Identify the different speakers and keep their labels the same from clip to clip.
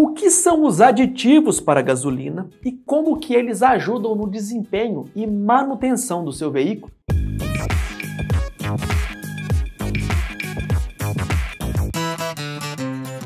Speaker 1: O que são os aditivos para gasolina e como que eles ajudam no desempenho e manutenção do seu veículo?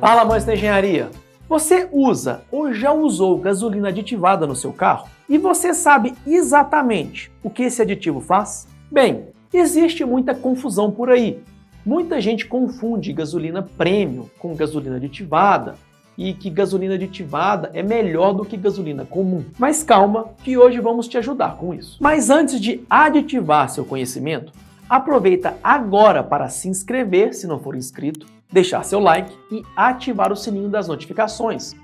Speaker 1: Fala, amantes da engenharia! Você usa ou já usou gasolina aditivada no seu carro? E você sabe exatamente o que esse aditivo faz? Bem, existe muita confusão por aí. Muita gente confunde gasolina premium com gasolina aditivada e que gasolina aditivada é melhor do que gasolina comum. Mas calma, que hoje vamos te ajudar com isso. Mas antes de aditivar seu conhecimento, aproveita agora para se inscrever se não for inscrito, deixar seu like e ativar o sininho das notificações.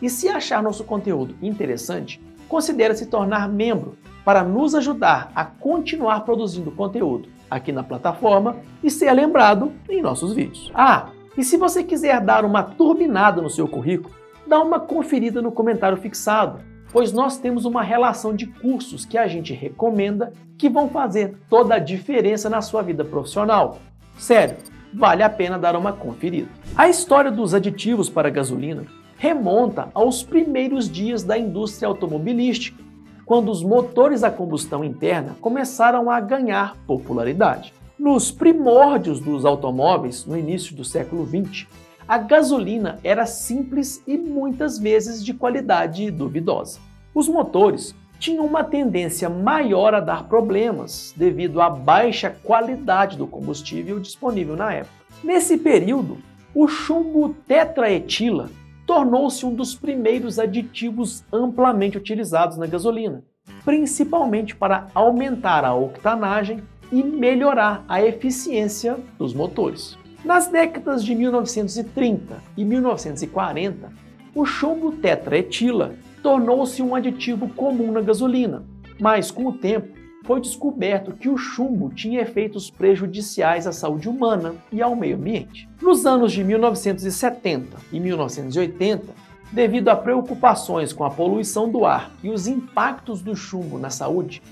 Speaker 1: E se achar nosso conteúdo interessante, considere se tornar membro para nos ajudar a continuar produzindo conteúdo aqui na plataforma e ser lembrado em nossos vídeos. Ah, e se você quiser dar uma turbinada no seu currículo, dá uma conferida no comentário fixado, pois nós temos uma relação de cursos que a gente recomenda que vão fazer toda a diferença na sua vida profissional. Sério, vale a pena dar uma conferida. A história dos aditivos para gasolina remonta aos primeiros dias da indústria automobilística, quando os motores a combustão interna começaram a ganhar popularidade. Nos primórdios dos automóveis, no início do século XX, a gasolina era simples e muitas vezes de qualidade duvidosa. Os motores tinham uma tendência maior a dar problemas devido à baixa qualidade do combustível disponível na época. Nesse período, o chumbo tetraetila tornou-se um dos primeiros aditivos amplamente utilizados na gasolina, principalmente para aumentar a octanagem e melhorar a eficiência dos motores. Nas décadas de 1930 e 1940, o chumbo tetraetila tornou-se um aditivo comum na gasolina, mas com o tempo foi descoberto que o chumbo tinha efeitos prejudiciais à saúde humana e ao meio ambiente. Nos anos de 1970 e 1980, devido a preocupações com a poluição do ar e os impactos do chumbo na saúde,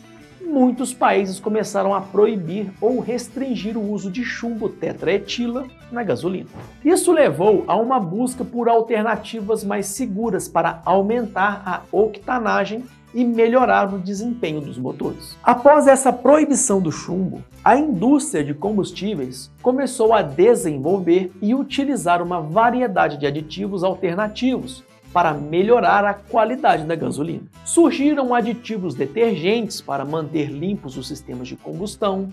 Speaker 1: muitos países começaram a proibir ou restringir o uso de chumbo tetraetila na gasolina. Isso levou a uma busca por alternativas mais seguras para aumentar a octanagem e melhorar o desempenho dos motores. Após essa proibição do chumbo, a indústria de combustíveis começou a desenvolver e utilizar uma variedade de aditivos alternativos para melhorar a qualidade da gasolina. Surgiram aditivos detergentes para manter limpos os sistemas de combustão,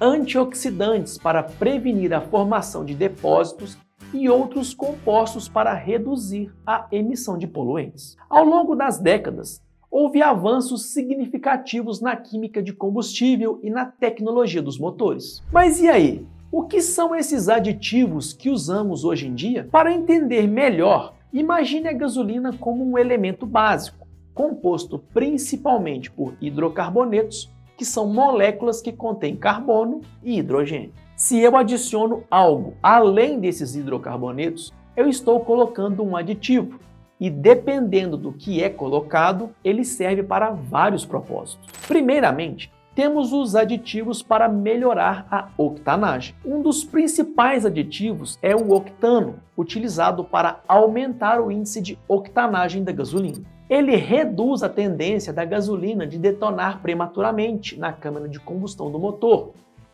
Speaker 1: antioxidantes para prevenir a formação de depósitos e outros compostos para reduzir a emissão de poluentes. Ao longo das décadas, houve avanços significativos na química de combustível e na tecnologia dos motores. Mas e aí? O que são esses aditivos que usamos hoje em dia? Para entender melhor Imagine a gasolina como um elemento básico, composto principalmente por hidrocarbonetos, que são moléculas que contêm carbono e hidrogênio. Se eu adiciono algo além desses hidrocarbonetos, eu estou colocando um aditivo, e dependendo do que é colocado, ele serve para vários propósitos. Primeiramente, temos os aditivos para melhorar a octanagem. Um dos principais aditivos é o octano, utilizado para aumentar o índice de octanagem da gasolina. Ele reduz a tendência da gasolina de detonar prematuramente na câmara de combustão do motor,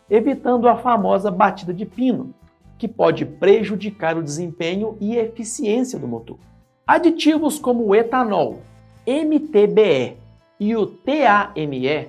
Speaker 1: evitando a famosa batida de pino, que pode prejudicar o desempenho e eficiência do motor. Aditivos como o etanol, MTBE e o TAME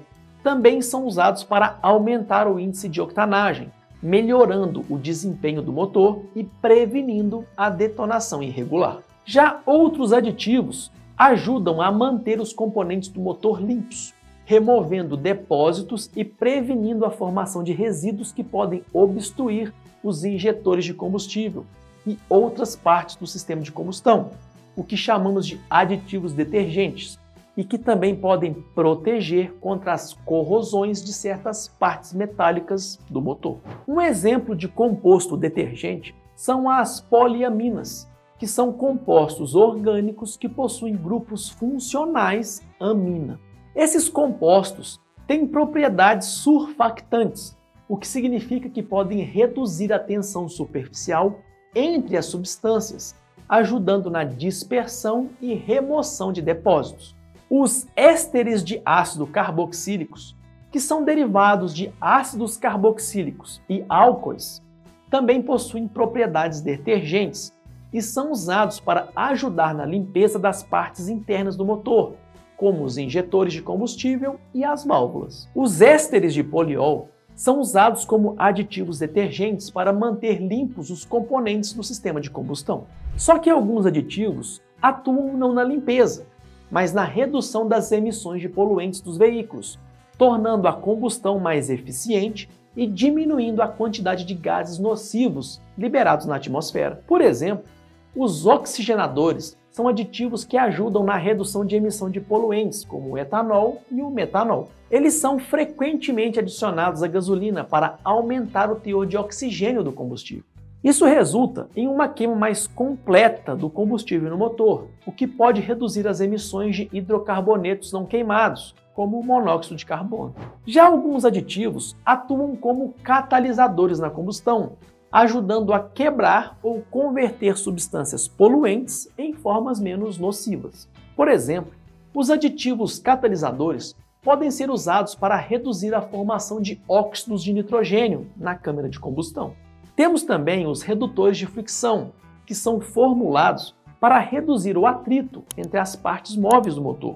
Speaker 1: também são usados para aumentar o índice de octanagem, melhorando o desempenho do motor e prevenindo a detonação irregular. Já outros aditivos ajudam a manter os componentes do motor limpos, removendo depósitos e prevenindo a formação de resíduos que podem obstruir os injetores de combustível e outras partes do sistema de combustão, o que chamamos de aditivos detergentes, e que também podem proteger contra as corrosões de certas partes metálicas do motor. Um exemplo de composto detergente são as poliaminas, que são compostos orgânicos que possuem grupos funcionais amina. Esses compostos têm propriedades surfactantes, o que significa que podem reduzir a tensão superficial entre as substâncias ajudando na dispersão e remoção de depósitos. Os ésteres de ácido carboxílicos, que são derivados de ácidos carboxílicos e álcoois, também possuem propriedades detergentes e são usados para ajudar na limpeza das partes internas do motor, como os injetores de combustível e as válvulas. Os ésteres de poliol são usados como aditivos detergentes para manter limpos os componentes do sistema de combustão. Só que alguns aditivos atuam não na limpeza, mas na redução das emissões de poluentes dos veículos, tornando a combustão mais eficiente e diminuindo a quantidade de gases nocivos liberados na atmosfera. Por exemplo, os oxigenadores são aditivos que ajudam na redução de emissão de poluentes, como o etanol e o metanol. Eles são frequentemente adicionados à gasolina para aumentar o teor de oxigênio do combustível. Isso resulta em uma queima mais completa do combustível no motor, o que pode reduzir as emissões de hidrocarbonetos não queimados, como o monóxido de carbono. Já alguns aditivos atuam como catalisadores na combustão, ajudando a quebrar ou converter substâncias poluentes em formas menos nocivas. Por exemplo, os aditivos catalisadores podem ser usados para reduzir a formação de óxidos de nitrogênio na câmara de combustão. Temos também os redutores de fricção, que são formulados para reduzir o atrito entre as partes móveis do motor,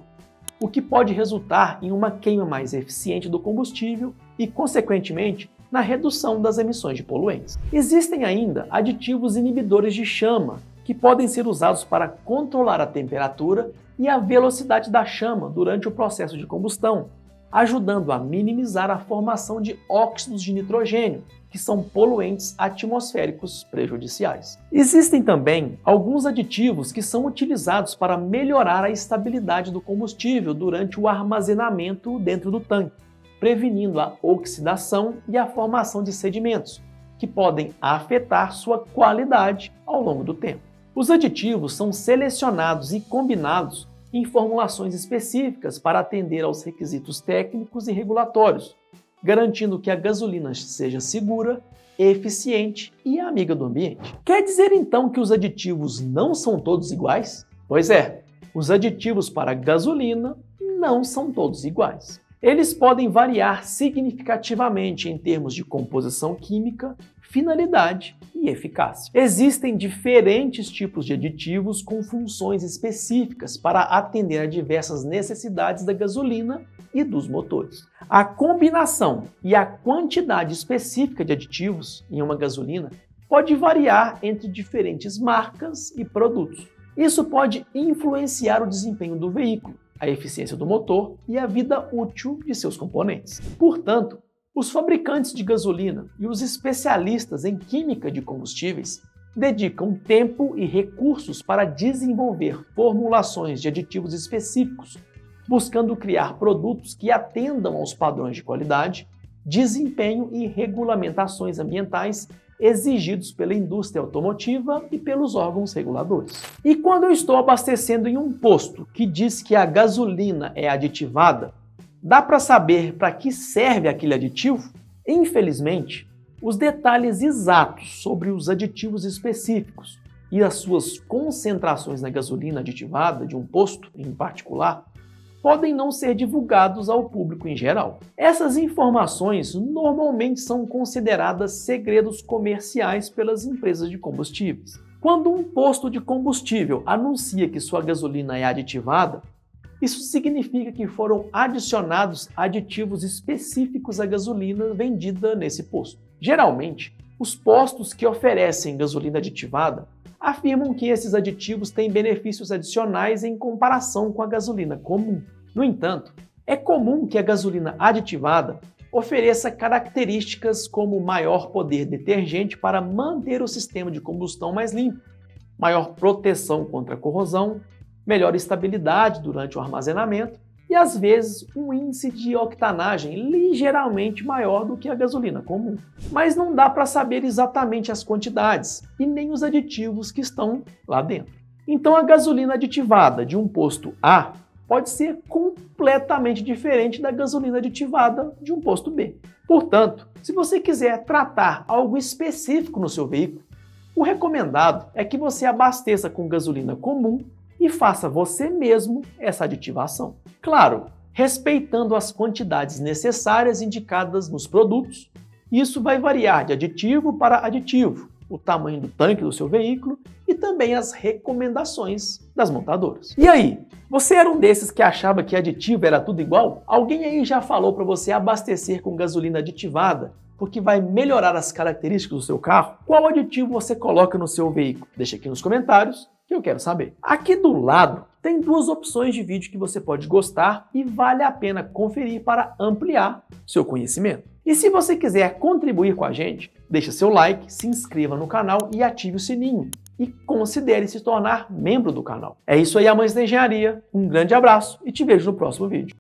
Speaker 1: o que pode resultar em uma queima mais eficiente do combustível e, consequentemente, na redução das emissões de poluentes. Existem ainda aditivos inibidores de chama, que podem ser usados para controlar a temperatura e a velocidade da chama durante o processo de combustão, ajudando a minimizar a formação de óxidos de nitrogênio, que são poluentes atmosféricos prejudiciais. Existem também alguns aditivos que são utilizados para melhorar a estabilidade do combustível durante o armazenamento dentro do tanque prevenindo a oxidação e a formação de sedimentos, que podem afetar sua qualidade ao longo do tempo. Os aditivos são selecionados e combinados em formulações específicas para atender aos requisitos técnicos e regulatórios, garantindo que a gasolina seja segura, eficiente e amiga do ambiente. Quer dizer então que os aditivos não são todos iguais? Pois é, os aditivos para gasolina não são todos iguais. Eles podem variar significativamente em termos de composição química, finalidade e eficácia. Existem diferentes tipos de aditivos com funções específicas para atender a diversas necessidades da gasolina e dos motores. A combinação e a quantidade específica de aditivos em uma gasolina pode variar entre diferentes marcas e produtos. Isso pode influenciar o desempenho do veículo, a eficiência do motor e a vida útil de seus componentes. Portanto, os fabricantes de gasolina e os especialistas em química de combustíveis dedicam tempo e recursos para desenvolver formulações de aditivos específicos, buscando criar produtos que atendam aos padrões de qualidade, desempenho e regulamentações ambientais exigidos pela indústria automotiva e pelos órgãos reguladores. E quando eu estou abastecendo em um posto que diz que a gasolina é aditivada, dá para saber para que serve aquele aditivo? Infelizmente, os detalhes exatos sobre os aditivos específicos e as suas concentrações na gasolina aditivada de um posto em particular podem não ser divulgados ao público em geral. Essas informações normalmente são consideradas segredos comerciais pelas empresas de combustíveis. Quando um posto de combustível anuncia que sua gasolina é aditivada, isso significa que foram adicionados aditivos específicos à gasolina vendida nesse posto. Geralmente, os postos que oferecem gasolina aditivada afirmam que esses aditivos têm benefícios adicionais em comparação com a gasolina comum. No entanto, é comum que a gasolina aditivada ofereça características como maior poder detergente para manter o sistema de combustão mais limpo, maior proteção contra corrosão, melhor estabilidade durante o armazenamento e às vezes um índice de octanagem ligeiramente maior do que a gasolina comum. Mas não dá para saber exatamente as quantidades e nem os aditivos que estão lá dentro. Então a gasolina aditivada de um posto A pode ser completamente diferente da gasolina aditivada de um posto B. Portanto, se você quiser tratar algo específico no seu veículo, O recomendado é que você abasteça com gasolina comum e faça você mesmo essa aditivação. Claro, respeitando as quantidades necessárias indicadas nos produtos. Isso vai variar de aditivo para aditivo, o tamanho do tanque do seu veículo e também as recomendações das montadoras. E aí, você era um desses que achava que aditivo era tudo igual? Alguém aí já falou para você abastecer com gasolina aditivada porque vai melhorar as características do seu carro? Qual aditivo você coloca no seu veículo? Deixa aqui nos comentários que eu quero saber. Aqui do lado tem duas opções de vídeo que você pode gostar e vale a pena conferir para ampliar seu conhecimento. E se você quiser contribuir com a gente, deixa seu like, se inscreva no canal e ative o sininho. E considere se tornar membro do canal. É isso aí, amantes da engenharia. Um grande abraço e te vejo no próximo vídeo.